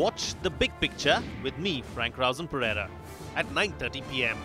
Watch The Big Picture with me, Frank Rausen Pereira, at 9:30 p.m.